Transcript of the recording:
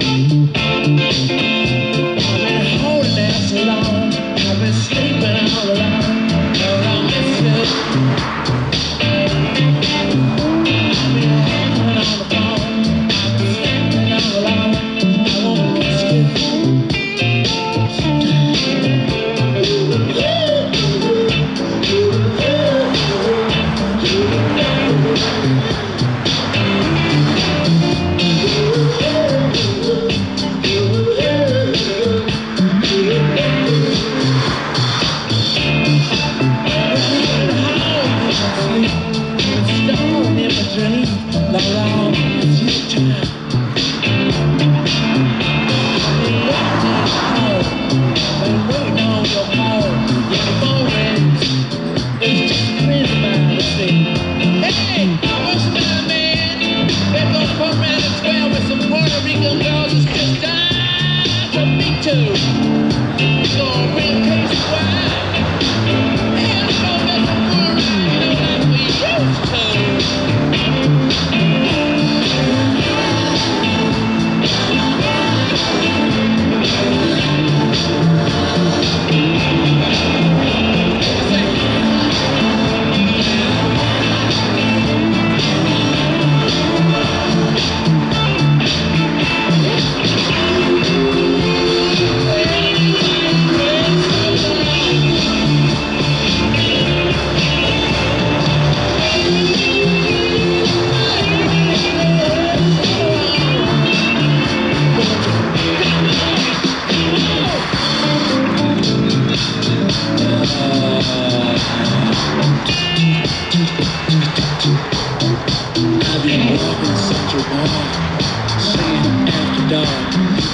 Thank you. two.